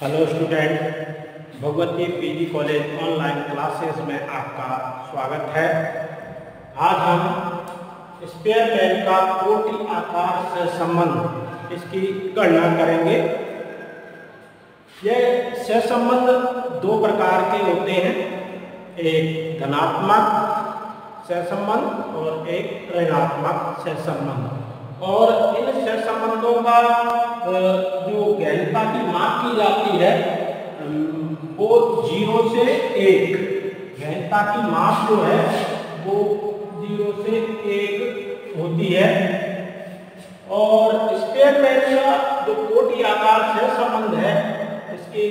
Hello student Bhagwati PG college online classes में आपका स्वागत है। आज हम स्पेयर पेन का कोटि आकार से संबंध इसकी गणना करेंगे। यह से संबंध दो प्रकार के होते हैं। एक धनात्मक से संबंध और एक ऋणात्मक से संबंध। और इन से संबंधों का जो गहनता की माप की जाती है वो ज़ीरो से एक। गहनता की माप जो है, वो ज़ीरो से एक होती है। और पेन का जो कोटि आकार से संबंध है, इसकी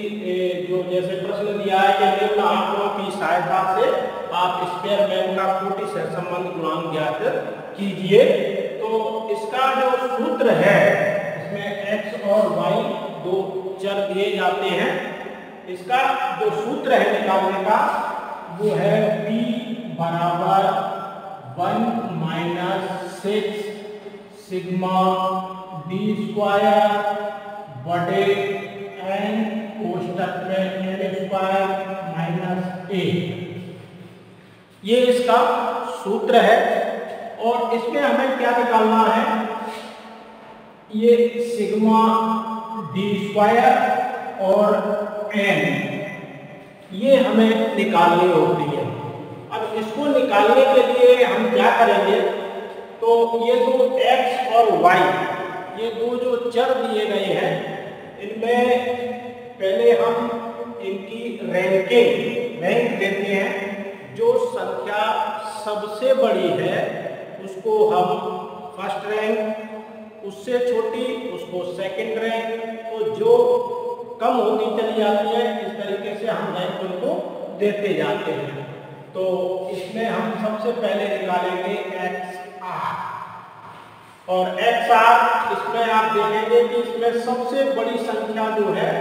जो जैसे प्रश्न दिया है कि आंकड़ों की सहायता से आप स्पेयर पेन का कोटि से संबंध गुणांक ज्ञात कीजिए। इसका जो सूत्र है, इसमें x और y दो चर दिए जाते हैं। इसका जो सूत्र है निकालने का, वो है p बराबर one minus six sigma D square बटे एन कोष्टक में एन स्क्वायर माइनस ए ये इसका सूत्र है। और इसमें हमें क्या निकालना है? ये सिग्मा डी स्क्वायर और एन ये हमें निकालनी होती है। अब इसको निकालने के लिए हम क्या करेंगे? तो ये दो एक्स और वाई ये दो जो चर दिए गए हैं, इनमें पहले हम इनकी रैंकिंग रैंक देते हैं। जो संख्या सबसे बड़ी है उसको हम फ़र्स्ट रैंक उससे छोटी, उसको सेकंड रैंक तो जो कम होती चली जाती है, इस तरीके से हम रैंक उनको देते जाते हैं। तो इसमें हम सबसे पहले निकालेंगे एक्स आर और एक्स आर इसमें आप देखेंगे कि इसमें सबसे बड़ी संख्या जो है,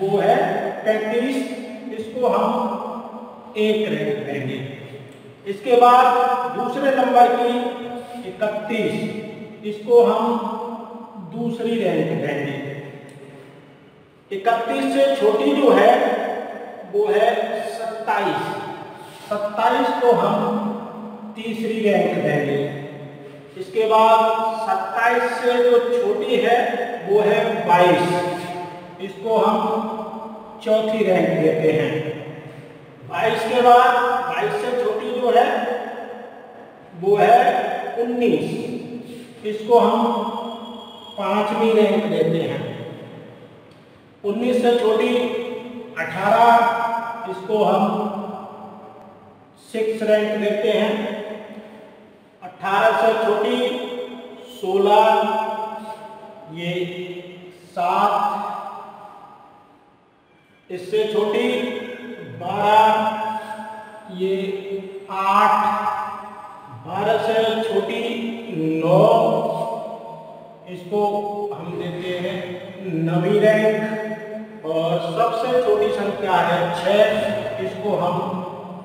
वो है पैंतीस। इसको हम एक रैंक देंगे। इसके बाद दूसरे नंबर की इकतीस। इसको हम दूसरी रैंक देंगे। इकतीस से छोटी जो है, वो है सत्ताईस। सत्ताईस को हम तीसरी रैंक देंगे। इसके बाद सत्ताईस से जो छोटी है, वो है बाईस। इसको हम चौथी रैंक देते हैं। बाईस के बाद बाईस से छोटी जो है, वो है उन्नीस। इसको हम पांचवी रैंक देते हैं। उन्नीस से छोटी अठारह, इसको हम सिक्स रैंक देते हैं। अठारह से छोटी सोलह, ये सात। इससे छोटी बारह, ये आठ। बारह से छोटी नौ। इसको हम देते हैं नवी रैंक। और सबसे छोटी संख्या है छ इसको हम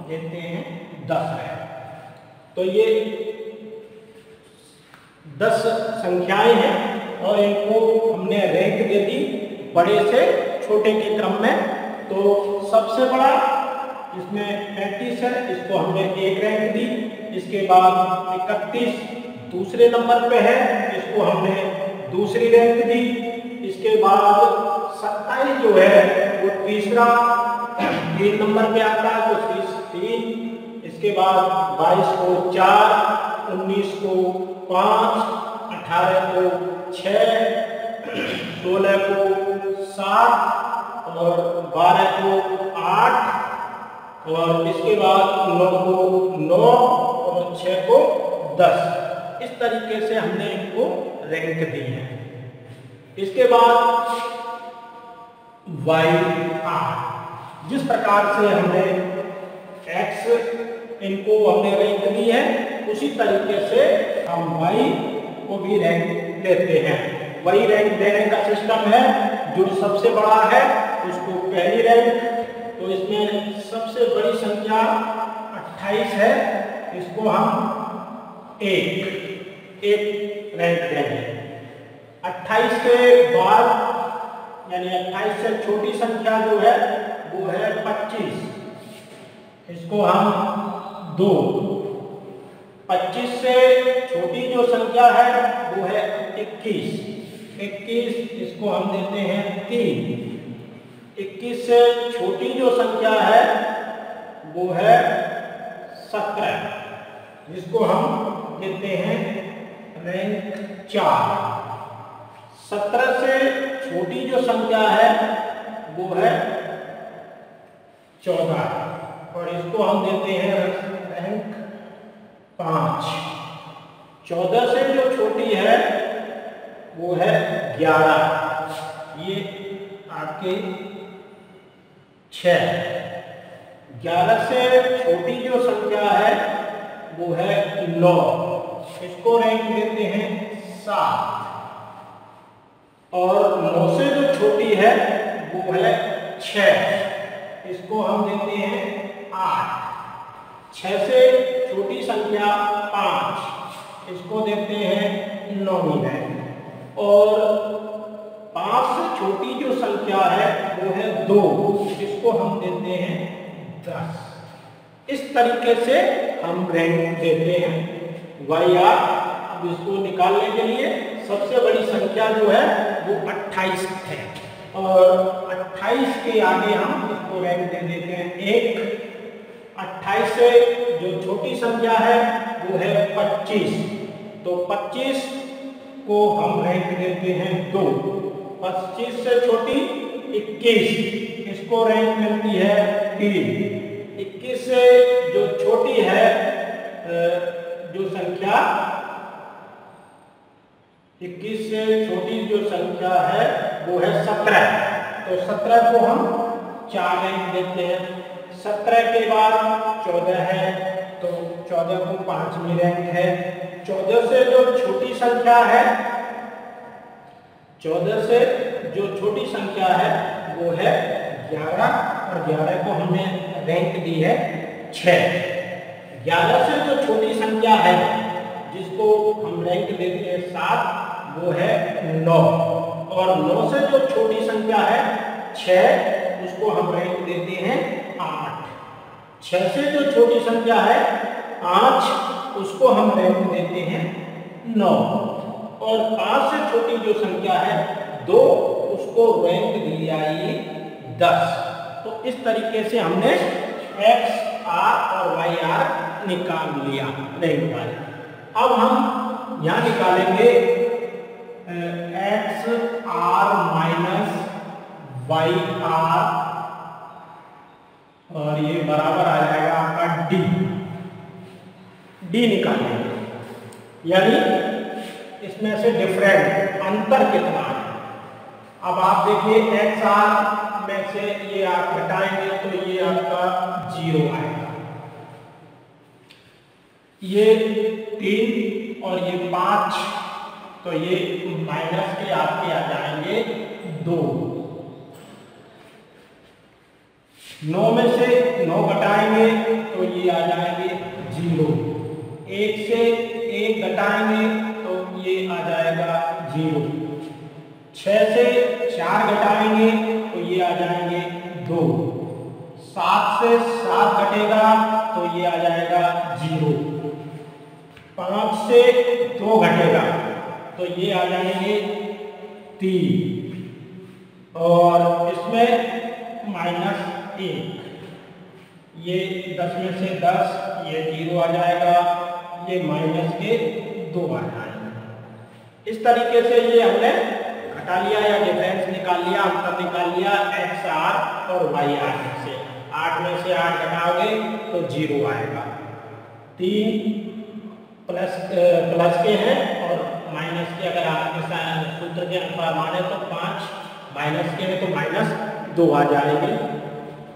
देते हैं दस रैंक तो ये दस संख्याएँ हैं और इनको हमने रैंक दे दी बड़े से छोटे के क्रम में। तो सबसे बड़ा इसमें पैंतीस है, इसको हमने एक रैंक दी। इसके बाद इकतीस दूसरे नंबर पे है, इसको हमने दूसरी रैंक दी। इसके बाद सत्ताईस जो है, वो तीसरा तीन नंबर पे आता है तो तीन इसके बाद बाईस को चार, उन्नीस को पाँच, अठारह को छ सोलह को सात और बारह को आठ। और इसके बाद नौ को, नौ और छः को दस। इस तरीके से हमने इनको रैंक दी है। इसके बाद वाई आर जिस प्रकार से हमने एक्स इनको हमने रैंक दी है, उसी तरीके से हम वाई को भी रैंक देते हैं। वही रैंक देने का सिस्टम है, जो सबसे बड़ा है, उसको पहली रैंक तो इसमें सबसे बड़ी संख्या 28 है, इसको हम एक एक रैंक देंगे। 28 के बाद, यानी अट्ठाईस से छोटी संख्या जो है, वो है पच्चीस। इसको हम दो, पच्चीस से छोटी जो संख्या है, वो है इक्कीस। इक्कीस, इसको हम देते हैं तीन। इक्कीस से छोटी जो संख्या है, वो है सत्रह। जिसको हम देते हैं रैंक चार। सत्रह से छोटी जो संख्या है, वो है चौदह। और इसको हम देते हैं रैंक पाँच। चौदह से जो छोटी है, वो है ग्यारह। ये आपके छ ग्यारह से छोटी जो संख्या है, वो है नौ। इसको रैंक देते हैं सात। और नौ से जो छोटी है, वो है छ इसको हम देते हैं आठ। छ से छोटी संख्या पाँच। इसको देते हैं नौवीं रैंक और पाँच से छोटी जो संख्या है, वो है दो। इसको हम देते हैं दस। इस तरीके से हम रैंक देते हैं। वाई आर अब इसको निकालने के लिए सबसे बड़ी संख्या जो है, वो 28 है। और 28 के आगे हम इसको रैंक दे देते हैं एक। 28 से जो छोटी संख्या है, वो है 25 तो 25 को हम रैंक देते हैं दो। 25 से छोटी 21 इसको रैंक मिलती है? तीन। इक्कीस से जो छोटी है जो संख्या, इक्कीस से छोटी जो संख्या है, वो है सत्रह। तो सत्रह को हम चार रैंक देते हैं। सत्रह के बाद चौदह है तो चौदह को पांचवी रैंक है। चौदह से जो छोटी संख्या है चौदह से जो छोटी संख्या है, वो है ग्यारह और ग्यारह को हमने रैंक दी है छ ग्यारह से जो छोटी संख्या है, जिसको हम रैंक देते हैं सात, वो है नौ। और नौ से जो छोटी संख्या है छ उसको हम रैंक देते हैं आठ। छ से जो छोटी संख्या है पाँच उसको हम रैंक देते हैं नौ। और पाँच से छोटी जो संख्या है, दो, उसको रैंक दिया ये दस। तो इस तरीके से हमने एक्स आर और वाई आर निकाल लिया। नहीं निकाले अब हम यहाँ निकालेंगे x r minus y r और ये बराबर आ जाएगा आपका डी डी निकालेंगे यानी इसमें से डिफरेंट अंतर कितना है? अब आप देखिए एक्स आर में से ये आप घटाएँगे तो ये आपका ज़ीरो आएगा। ये तीन और ये पाँच तो ये माइनस के आपके आ जाएँगे दो। नौ में से नौ घटाएँगे तो ये आ जाएँगे ज़ीरो एक से एक घटाएँगे ये आ जाएगा ज़ीरो। छ से चार घटाएँगे तो ये आ जाएँगे दो। सात से सात घटेगा तो ये आ जाएगा ज़ीरो। पाँच से दो घटेगा तो ये आ जाएँगे तीन। और इसमें माइनस एक। ये दस में से दस, ये ज़ीरो आ जाएगा, ये माइनस के दो आ जाएँगे। इस तरीके से ये हमने घटा लिया या डिफरेंस निकाल लिया, अंतर निकाल लिया एक्स आर और वाई आर से। आठ में से आठ घटाओगे तो ज़ीरो आएगा। तीन प्लस प्लस के हैं और माइनस के अगर आपके सूत्र के अनुसार माने तो पाँच माइनस के में तो माइनस दो आ जाएँगे।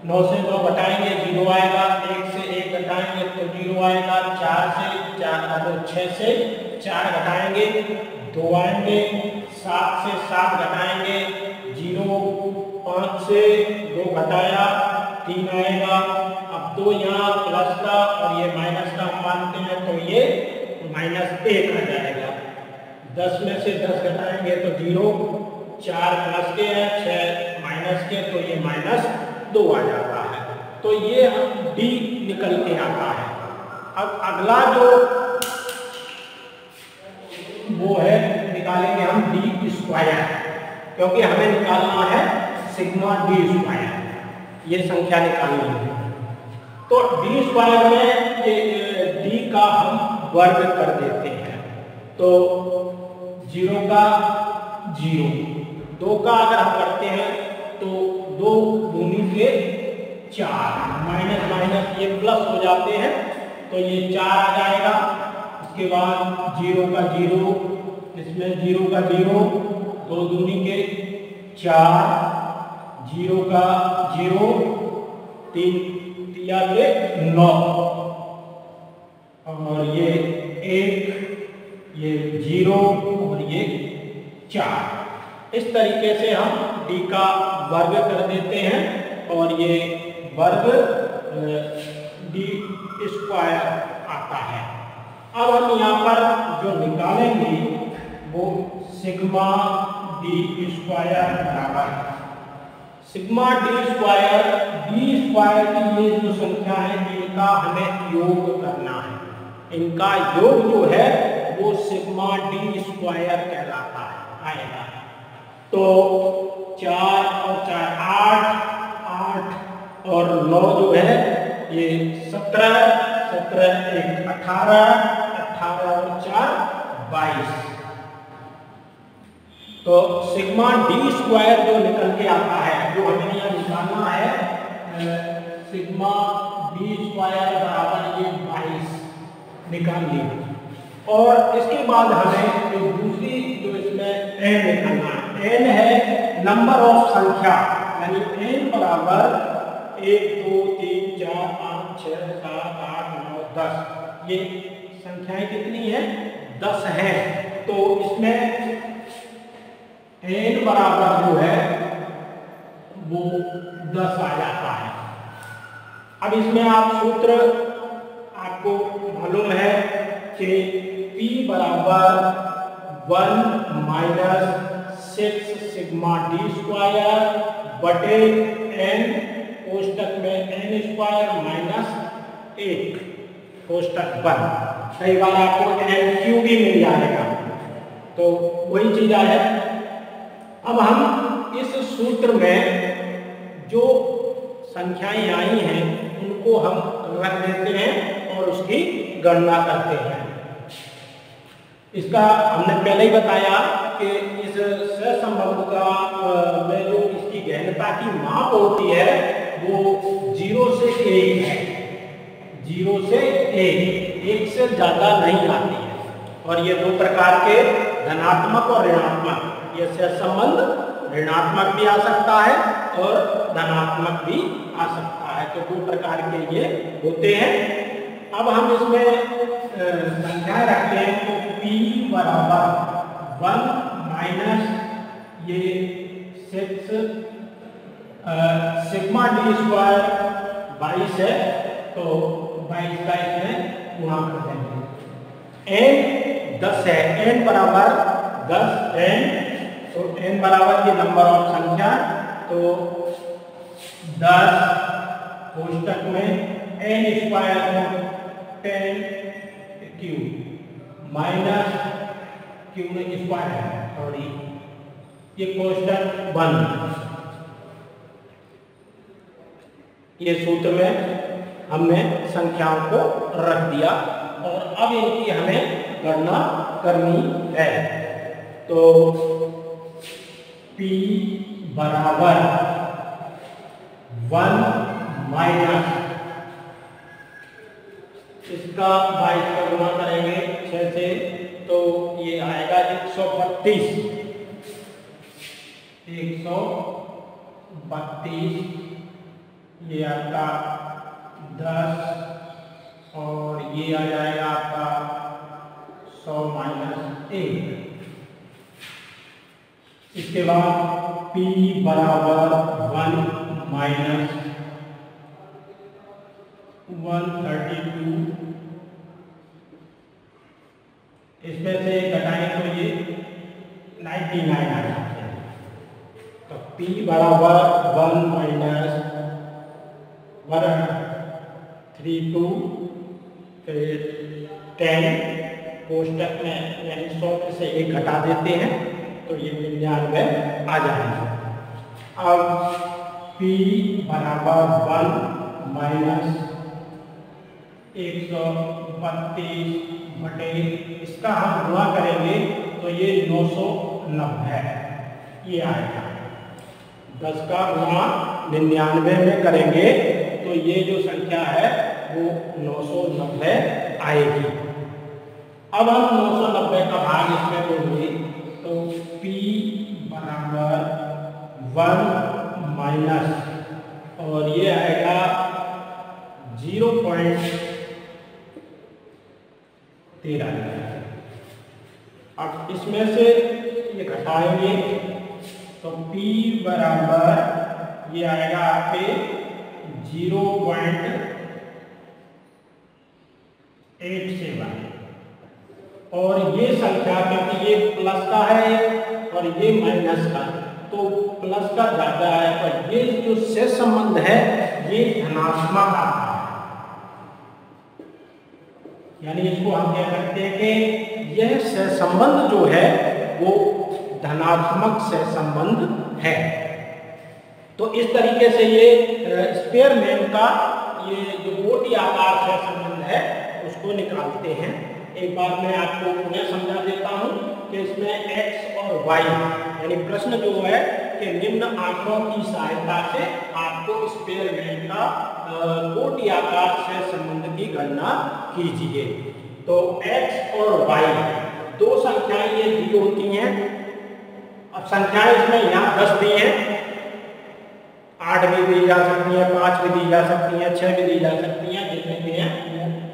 नौ से नौ घटाएँगे ज़ीरो आएगा। एक से एक घटाएँगे तो ज़ीरो आएगा। चार से चार तो छः से चार घटाएँगे। दो आएँगे, सात से सात घटाएँगे, ज़ीरो पाँच से दो घटाया, तीन आएगा। अब दो यहाँ प्लस का और ये माइनस का हम मानते हैं तो ये माइनस एक आ जाएगा। दस में से दस घटाएँगे तो ज़ीरो, चार प्लस के हैं छः माइनस के तो ये माइनस दो आ जाता है। तो ये हम डी निकल के आता है। अब अगला जो वो है निकालेंगे हम डी स्क्वायर क्योंकि हमें निकालना है सिग्मा डी स्क्वायर ये संख्या निकालनी है तो डी स्क्वायर में डी का हम वर्ग कर देते हैं। तो ज़ीरो का ज़ीरो। दो का अगर हम करते हैं तो दो दूनी के चार, माइनस माइनस ये प्लस हो जाते हैं तो ये चार आ जाएगा। उसके बाद ज़ीरो का ज़ीरो इसमें ज़ीरो का ज़ीरो, दो दूनी के चार, ज़ीरो का ज़ीरो, तीन तिया के नौ। और ये एक, ये ज़ीरो और ये चार। इस तरीके से हम डी का वर्ग कर देते हैं और ये वर्ग डी स्क्वायर आता है। अब हम यहाँ पर जो निकालेंगे वो सिग्मा डी स्क्वायर बराबर sigma d square d square की ये जो संख्या है, इनका हमें योग करना है। इनका योग जो है, वो सिग्मा डी स्क्वायर कहलाता है, आएगा। तो चार और चार, आठ आठ और नौ जो है, ये सत्रह सत्रह एक अठारह अठारह और चार, बाईस। तो सिग्मा डी स्क्वायर जो निकल के आता है, जो हमें यहाँ निकालना है सिग्मा डी स्क्वायर बराबर ये बाईस निकाल लिया। और इसके बाद हमें जो दूसरी जो इसमें एन निकालना है एन है नंबर ऑफ़ संख्या, यानी एन बराबर एक, दो, तीन, चार, पाँच छः सात, आठ, नौ, दस। ये संख्याएँ कितनी है? दस है। तो इसमें एन बराबर जो है, वो दस आ जाता है। अब इसमें आप सूत्र आपको मालूम है कि P बराबर one minus six sigma d square बटे एन कोष्टक में एन स्क्वायर माइनस एक कोष्टक वन। कई बार आपको एन क्यू भी मिल जाएगा। तो वही चीज़ है अब हम इस सूत्र में जो संख्याएँ आई हैं, उनको हम रख देते हैं और उसकी गणना करते हैं। इसका हमने पहले ही बताया कि इस सहसंबंध का में जो इसकी गहनता की माप होती है, वो ज़ीरो से एक है। ज़ीरो से एक एक से ज़्यादा नहीं आती। और ये दो प्रकार के धनात्मक और ऋणात्मक। ये संबंध ऋणात्मक भी आ सकता है और धनात्मक भी आ सकता है। तो दो प्रकार के ये होते हैं। अब हम इसमें संख्याएँ रखते हैं। तो P बराबर वन माइनस ये सिक्स सिग्मा डी स्क्वायर बाईस है। तो बाईस का इसमें गुणा कर देंगे। एन दस है एन बराबर दस एन तो एन बराबर की नंबर ऑफ़ संख्या तो दस कोष्टक में n square ten q minus q में स्क्वायर है सॉरी ये कोष्टक वन ये सूत्र में हमने संख्याओं को रख दिया और अब इनकी हमें गणना करनी है। तो P बराबर वन माइनस इसका बाईस का गुना करेंगे छह से तो ये आएगा एक सौ बत्तीस। एक सौ बत्तीस, ये आपका दस, और ये आ जाएगा आपका सौ माइनस एक इसके बाद P बराबर one minus one thirty two इसमें से घटाएँ तो ये नाइन्टी नाइन आ जाते हैं। p बराबर one minus one three two ten कोष्टक में यानी सौ में से एक घटा देते हैं तो ये निन्यानवे आ जाएँगे। अब p बराबर वन माइनस एक सौ बत्तीस बटे इसका हम गुणा करेंगे तो ये नौ सौ नब्बे ये आएगा। दस का गुणा निन्यानवे में करेंगे तो ये जो संख्या है, वो नौ सौ नब्बे आएगी। अब हम नौ सौ नब्बे का भाग इसमें देंगे तो P बराबर वन माइनस, और ये आएगा ज़ीरो पॉइंट तेरह। अब इसमें से ये घटाएँगे तो P बराबर ये आएगा आपके ज़ीरो पॉइंट एट सेवन। और ये संख्या क्योंकि ये प्लस का है और ये माइनस का तो प्लस का ज़्यादा है। पर ये जो से संबंध है, ये धनात्मक आता है। यानी इसको हम कह सकते हैं कि यह सहसंबंध जो है, वो धनात्मक सहसंबंध है। तो इस तरीके से ये स्पेयरमैन का ये जो मोटी आकार सहसंबंध है, उसको निकालते हैं। एक बार मैं आपको पुनः समझा देता हूँ कि इसमें x और y यानी प्रश्न जो है कि निम्न आंकड़ों की सहायता से आपको स्पेयरमैन का कोटि आकार से संबंध की गणना कीजिए। तो x और y, दो संख्याएँ ये दी होती हैं। अब संख्याएँ इसमें यहाँ दस दी हैं। आठ भी दी जा सकती हैं, पाँच भी दी जा सकती हैं, छह भी दी जा सकती हैं, जितने भी हैं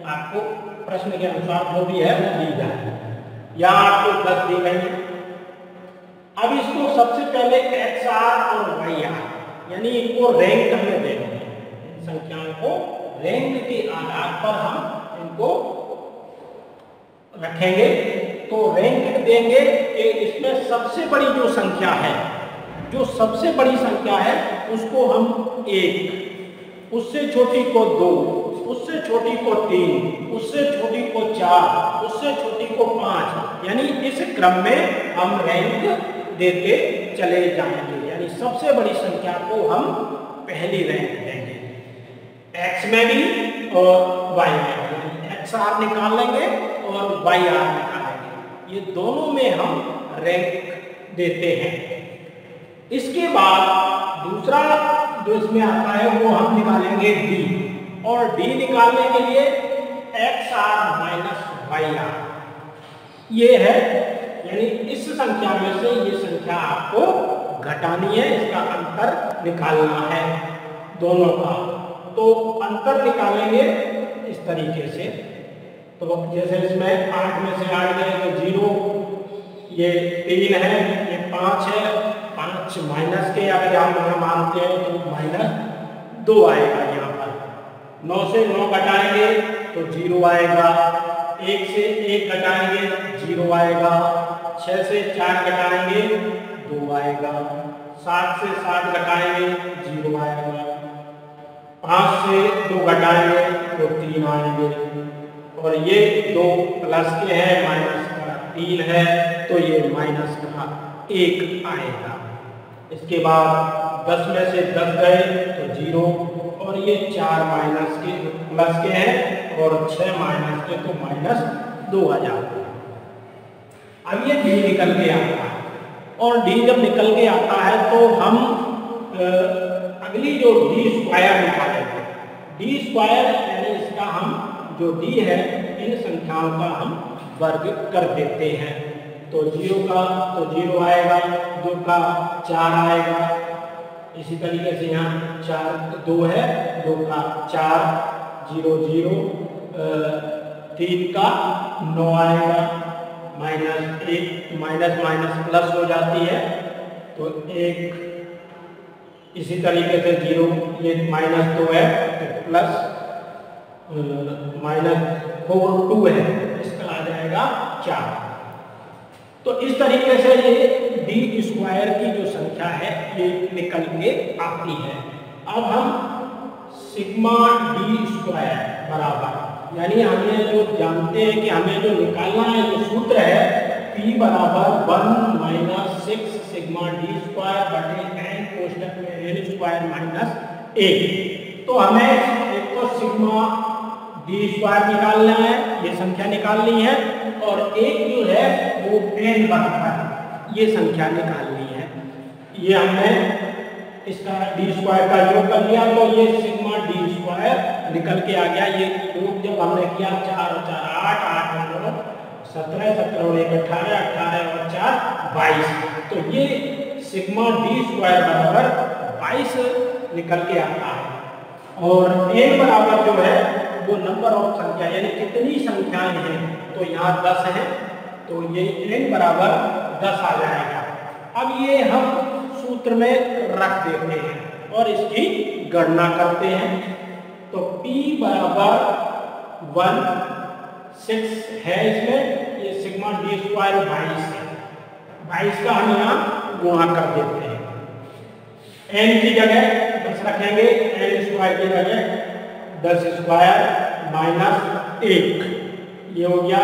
आपको प्रश्न के अनुसार जो भी है वो दी जाए यहाँ आपको दस दी गई। है अब इसको सबसे पहले एक्स आर और वाई आर यानी इनको रैंक हमें देना है संख्याओं को रैंक के आधार पर हम इनको रखेंगे। तो रैंक देंगे कि इसमें सबसे बड़ी जो संख्या है, जो सबसे बड़ी संख्या है, उसको हम एक उससे छोटी को दो, उससे छोटी को तीन, उससे छोटी को चार, उससे छोटी को पाँच। यानी इस क्रम में हम रैंक देते चले जाएँगे। यानी सबसे बड़ी संख्या को हम पहली रैंक देंगे। एक्स में भी और वाई में भी। एक्स आर निकाल लेंगे और वाई आर निकालेंगे ये दोनों में हम रैंक देते हैं। इसके बाद दूसरा जो इसमें आता है, वो हम निकालेंगे डी और डी निकालने के लिए x r minus y r ये है, यानी इस संख्या में से ये संख्या आपको घटानी है, इसका अंतर निकालना है दोनों का। तो अंतर निकालेंगे इस तरीके से। तो जैसे इसमें आठ में से आठ गए तो ज़ीरो, ये तीन है, ये पाँच है पाँच माइनस के अगर हम मानते हैं तो माइनस दो आएगा यहाँ पर। नौ से नौ घटाएँगे तो ज़ीरो आएगा। एक से एक घटाएँगे ज़ीरो आएगा। छह से चार घटाएँगे दो आएगा। सात से सात घटाएँगे ज़ीरो आएगा। पाँच से दो घटाएँगे तो तीन आएँगे। और ये दो प्लस के हैं, माइनस का तीन है तो ये माइनस का एक आएगा। इसके बाद दस में से दस गए तो ज़ीरो, और ये चार माइनस के प्लस के हैं, और छह माइनस के तो माइनस दो हज़ार। अब ये डी निकल के आता है, और डी जब निकल के आता है तो हम अगली जो डी स्क्वायर निकालेंगे डी स्क्वायर यानी इसका हम, जो डी है, इन संख्याओं का हम वर्ग कर देते हैं। तो ज़ीरो का तो ज़ीरो आएगा, दो का चार आएगा। इसी तरीके से यहाँ चार दो है, दो का चार, ज़ीरो ज़ीरो तीन का नौ आएगा। माइनस एक माइनस माइनस प्लस हो जाती है। तो एक, इसी तरीके से ज़ीरो, ये माइनस दो है तो प्लस माइनस फोर, टू है, इसका आ जाएगा चार। तो इस तरीके से ये डी स्क्वायर की जो संख्या है, ये निकल के आती है। अब हम सिग्मा डी स्क्वायर बराबर, यानी हमें जो जानते हैं कि हमें जो निकालना है जो सूत्र है P बराबर one minus six sigma d square बटे एन कोष्टक में एन स्क्वायर माइनस एक। तो हमें एक तो सिग्मा डी स्क्वायर निकालना है, ये संख्या निकालनी है, और एक जो है, वो एन बराबर ये संख्या निकालनी है। ये हमने इसका डी स्क्वायर का योग कर लिया तो ये सिग्मा डी स्क्वायर निकल के आ गया। ये योग जब हमने किया, चार और चार, आठ आठ नौ, सत्रह सत्रह और एक, अठारह अठारह और चार, बाईस। तो ये सिग्मा डी स्क्वायर बराबर बाईस निकल के आता है। और एन बराबर जो है वो नंबर ऑफ़ संख्या, यानी कितनी संख्याएँ हैं तो यहाँ दस है तो ये एन बराबर दस आ जाएगा। अब ये हम सूत्र में रख देते हैं और इसकी गणना करते हैं। तो P बराबर वन सिक्स है इसमें, ये सिग्मा डी स्क्वायर बाईस है। बाईस का हम यहाँ गुणा कर देते हैं। एन की जगह दस रखेंगे एन स्क्वायर की जगह दस स्क्वायर माइनस एक। ये हो गया।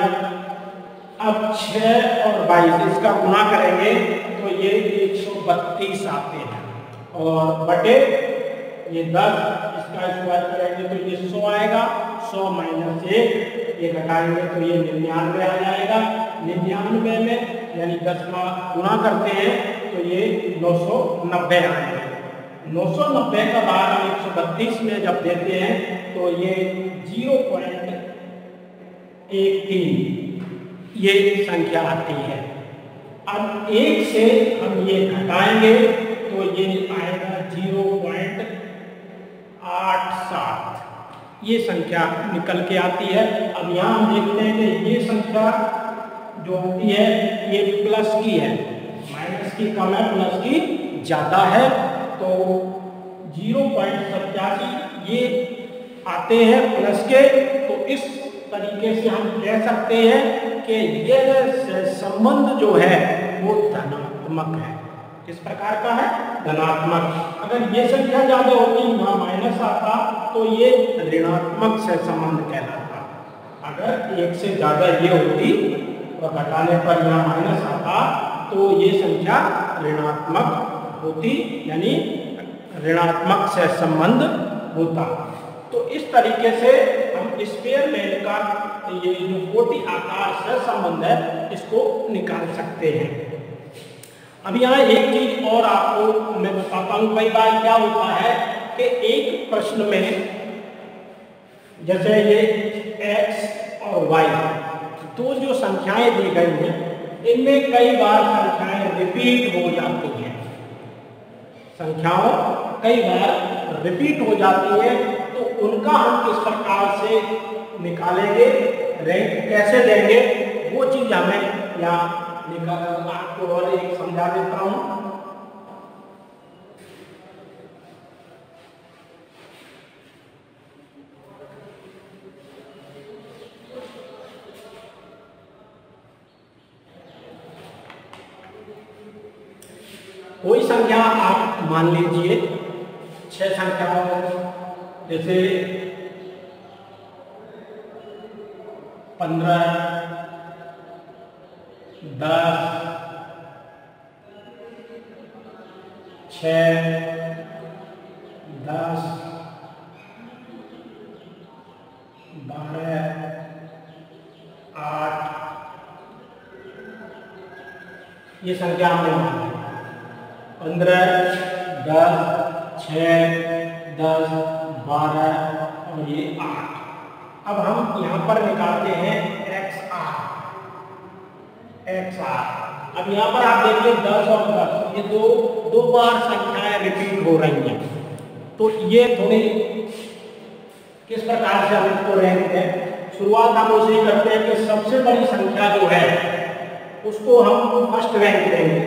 अब छ और बाईस इसका गुना करेंगे तो ये एक सौ बत्तीस आते हैं। और बटे ये दस इसका स्क्वायर करेंगे तो ये सौ आएगा। सौ माइनस एक, ये घटाएँगे तो ये निन्यानवे आ जाएगा। निन्यानवे में यानी दस का गुना करते हैं तो ये नौ सौ नब्बे आएगा नौ सौ नब्बे का भाग हम एक सौ बत्तीस में जब देते हैं तो ये ज़ीरो पॉइंट एक तीन ये संख्या आती है। अब एक से हम ये घटाएँगे तो ये आएगा ज़ीरो पॉइंट आठ सात। ये संख्या निकल के आती है। अब यहाँ हम देखते हैं कि ये संख्या जो होती है, ये प्लस की है। माइनस की कम है, प्लस की ज़्यादा है। तो ज़ीरो पॉइंट सत्यासी ये आते हैं प्लस के तो इस तरीके से हम कह सकते हैं कि यह संबंध जो है, वो धनात्मक है। किस प्रकार का है? धनात्मक। अगर ये संख्या ज़्यादा होती, वहाँ माइनस आता तो ये ऋणात्मक से संबंध कहलाता। अगर एक से ज़्यादा ये होती, और घटाने पर यहाँ माइनस आता तो ये संख्या ऋणात्मक होती यानी ऋणात्मक से संबंध होता तो इस तरीके से हम स्पेयर मैन का ये जो कोटि आकार से संबंध है, इसको निकाल सकते हैं। अब यहाँ एक चीज़ और आपको मैं बताता हूँ, कई बार क्या होता है कि एक प्रश्न में, जैसे ये x और y दो जो संख्याएँ दी गई हैं, इनमें कई बार संख्याएँ रिपीट हो जाती हैं। संख्याओं कई बार रिपीट हो जाती है तो उनका हम किस प्रकार से निकालेंगे रैंक कैसे देंगे, वो चीज़ हमें यहाँ आपको और एक समझा देता हूँ कोई संख्या आप मान लीजिए छह संख्याओं जैसे रिपीट हो रही हैं। तो ये थोड़ी किस प्रकार से हम इसको रैंक हैं? शुरुआत हम उसे करते हैं कि सबसे बड़ी संख्या जो है, उसको हम फ़र्स्ट रैंक देंगे।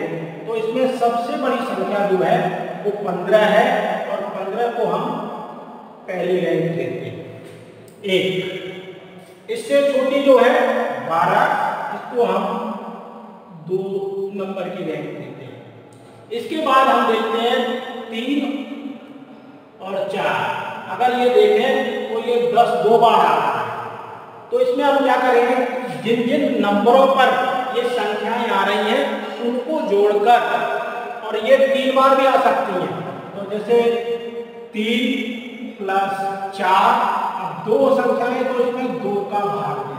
तो इसमें सबसे बड़ी संख्या जो है, वो पंद्रह है और पंद्रह को हम पहली रैंक देंगे। एक, इससे छोटी जो है, बारह, इसको हम दो नंबर की रैंक इसके बाद हम देखते हैं तीन और चार। अगर ये देखें तो ये दस दो बार आ रहा है। तो इसमें हम क्या करेंगे? जिन जिन नंबरों पर ये संख्याएँ आ रही हैं, उनको जोड़कर, और ये तीन बार भी आ सकती हैं। तो जैसे तीन प्लस चार, अब दो संख्याएँ तो इसमें दो का भाग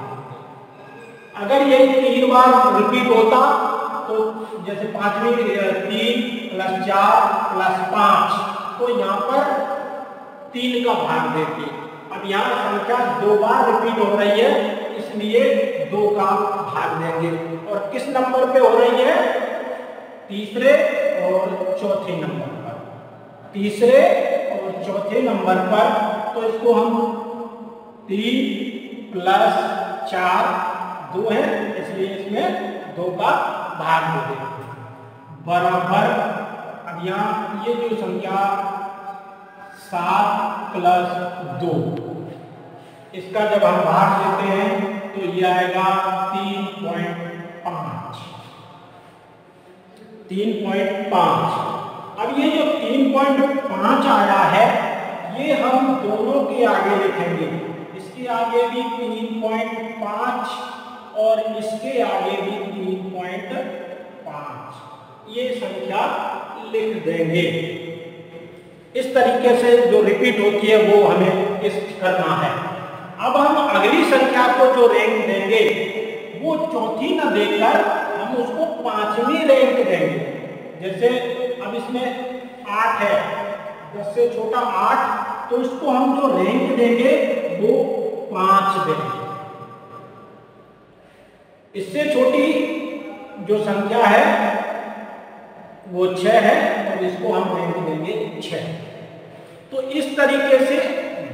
अगर ये तीन बार रिपीट होता तो जैसे पांचवी तीन प्लस चार प्लस पाँच। तो यहाँ पर तीन का भाग देती अब यहाँ संख्या दो बार रिपीट हो रही है, इसलिए दो का भाग देंगे। और किस नंबर पे हो रही है? तीसरे और चौथे नंबर पर। तीसरे और चौथे नंबर पर। तो इसको हम तीन प्लस चार दो है, इसलिए इसमें दो का भाग दे देंगे बराबर, अब यहाँ ये जो संख्या सात प्लस दो, इसका जब हम भाग देते हैं तो ये आएगा तीन पॉइंट पाँच। तीन पॉइंट पाँच। अब ये जो तीन पॉइंट पाँच आया है, ये हम दोनों के आगे लिखेंगे। इसके आगे भी तीन पॉइंट पाँच और इसके आगे भी तीन पॉइंट पाँच। ये संख्या लिख देंगे। इस तरीके से जो रिपीट होती है, वो हमें इस करना है। अब हम अगली संख्या को जो रैंक देंगे, वो चौथी न देकर हम उसको पांचवी रैंक देंगे। जैसे अब इसमें आठ है, दस से छोटा आठ तो इसको हम जो रैंक देंगे, वो पाँच देंगे। इससे छोटी जो संख्या है, वो छ है और इसको हम रैंक देंगे छ तो इस तरीके से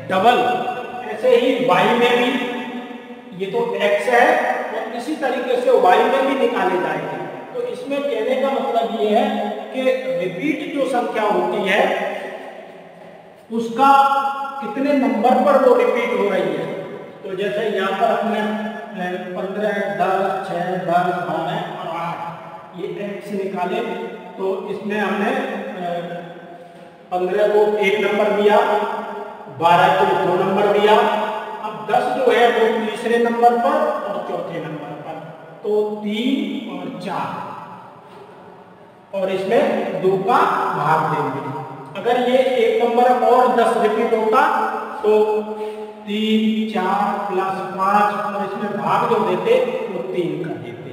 डबल ऐसे ही वाई में भी, ये तो एक्स है, और इसी तरीके से वाई में भी निकाले जाएँगे। तो इसमें कहने का मतलब ये है कि रिपीट जो संख्या होती है, उसका कितने नंबर पर वो रिपीट हो रही है? तो जैसे यहाँ पर हमने पंद्रह, दस छः दस बारह और आठ, ये एक्स निकाले तो इसमें हमने पंद्रह को एक नंबर दिया, बारह को दो नंबर दिया, अब दस जो है वो तीसरे नंबर पर और चौथे नंबर पर तो तीन और चार, और इसमें दो का भाग देंगे। अगर ये एक नंबर और दस रिपीट होता तो तीन, चार प्लस पाँच, और इसमें भाग जो देते, वो तीन कर देते।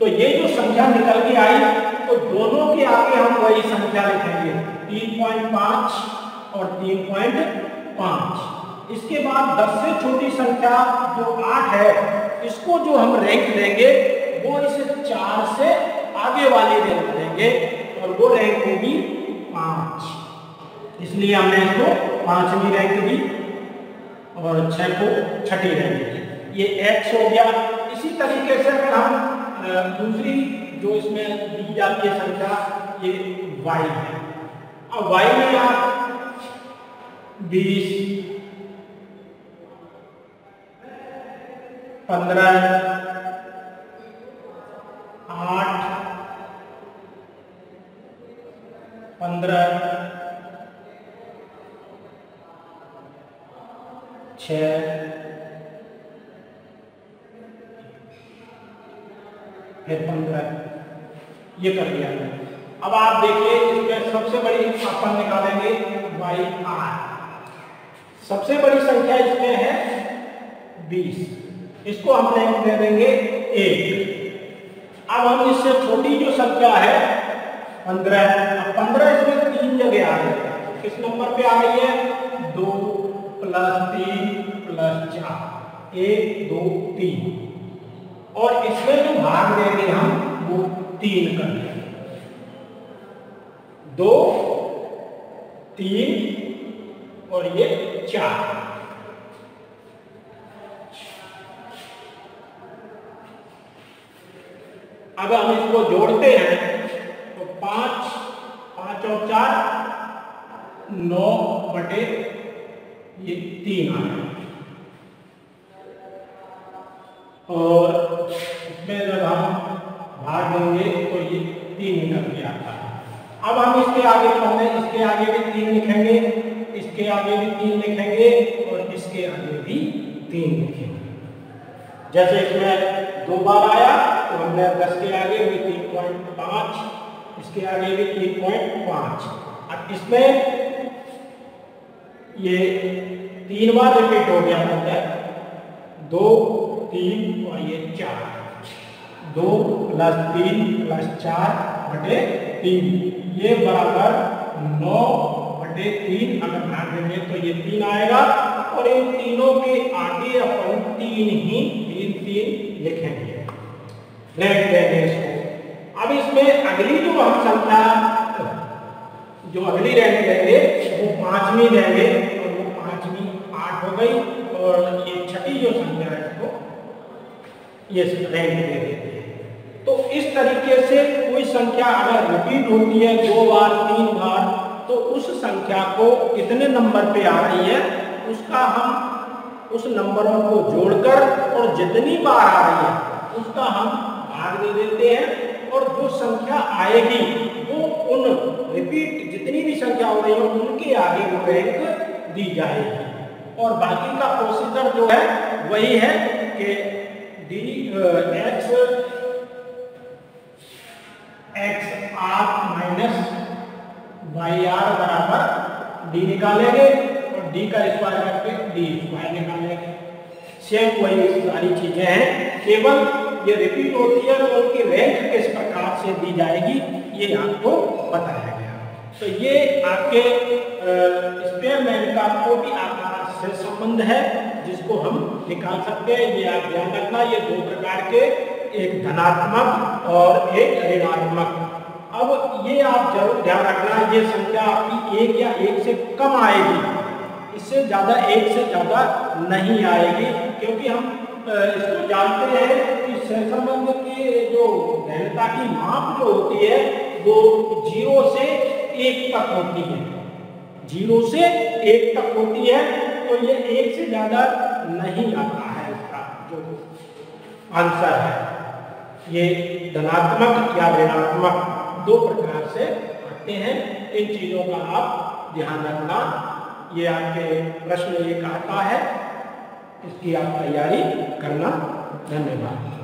तो ये जो संख्या निकल के आई तो दोनों के आगे हम वही संख्या लिखेंगे। तीन पॉइंट पाँच और तीन पॉइंट पाँच। इसके बाद दस से छोटी संख्या जो आठ है, इसको जो हम रैंक देंगे, वो इसे चार से आगे वाली रैंक देंगे, और वो रैंक होगी पाँच। इसलिए हमने इसको पांचवी रैंक दी। छः को छठी रहेगी ये एक्स हो गया। इसी तरीके से अगर हम दूसरी जो इसमें दी जाती है संख्या, ये वाई है। अब वाई में आप बीस, पंद्रह, आठ, पंद्रह फिर पंद्रह ये कर लिया अब आप देखिए, इसमें सबसे बड़ी अपन निकालेंगे बाई आर सबसे बड़ी संख्या इसमें है बीस। इसको हम रैंक दे देंगे एक। अब हम इससे छोटी जो संख्या है, पंद्रह पंद्रह इसमें तीन जगह आ गए किस नंबर पे आ गई है? दो प्लस तीन प्लस चार। एक, दो, तीन। और इसमें जो भाग देंगे हम, वो तीन कर दो, तीन और ये चार। अब हम इसको जोड़ते हैं तो पाँच पाँच और चार, नौ बटे ये तीन आ और इसमें जब हम भाग देंगे तो ये तीन निकल के आता है। अब हम इसके आगे पढ़ने, इसके आगे भी तीन लिखेंगे, इसके आगे भी तीन लिखेंगे, और इसके आगे भी तीन लिखेंगे। जैसे इसमें दो बार आया तो हमने दस के आगे भी तीन पॉइंट पाँच, इसके आगे भी तीन पॉइंट पाँच। अब इसमें ये तीन बार रिपीट हो गया मतलब दो, तीन और ये चार। दो प्लस तीन प्लस चार बटे तीन। ये बराबर नौ बटे तीन अगर भाग देंगे तो ये तीन आएगा और इन तीनों के आगे अपन तीन ही तीन तीन लिखेंगे। देंगे अब इसमें अगली जो हम संख्या, जो अगली रैंक लेंगे, वो पांचवी लेंगे और वो पांचवी आठ हो गई और ये छठी जो संख्या है इसको ये रैंक दे तो इस तरीके से कोई संख्या अगर रिपीट होती है, दो बार, तीन बार तो उस संख्या को कितने नंबर पे आ रही है, उसका हम उस नंबरों को जोड़कर और जितनी बार आ रही है, उसका हम भाग दे देते हैं। और जो संख्या आएगी, वो उन रिपीट जितनी भी संख्या हो रही है, उनके आगे वो रैंक दी जाएगी। और बाकी का प्रोसीजर जो है, वही है कि d x x r minus y r बराबर डी निकालेंगे और डी का स्क्वायर करके डी स्क्वायर निकालेंगे। सेम वही सारी चीज़ें हैं। केवल ये रिपीट होती है तो उनकी रैंक किस प्रकार से दी जाएगी, ये आपको बताया गया। तो ये आपके स्पेयरमैन का कोटि आकार से संबंध है, जिसको हम निकाल सकते हैं। ये आप ध्यान रखना, ये दो प्रकार के एक धनात्मक और एक ऋणात्मक। अब ये आप ज़रूर ध्यान रखना, ये संख्या आपकी एक या एक से कम आएगी। इससे ज़्यादा एक से ज़्यादा नहीं आएगी, क्योंकि हम इसको जानते हैं कि सहसंबंध की जो गहनता की माप जो होती है, वो ज़ीरो से एक तक होती है। ज़ीरो से एक तक होती है तो ये एक से ज़्यादा नहीं आता है इसका जो आंसर है। ये धनात्मक या ऋणात्मक दो प्रकार से आते हैं। इन चीज़ों का आप ध्यान रखना। ये आपके प्रश्न ये कहता है। इसकी आप तैयारी करना। धन्यवाद।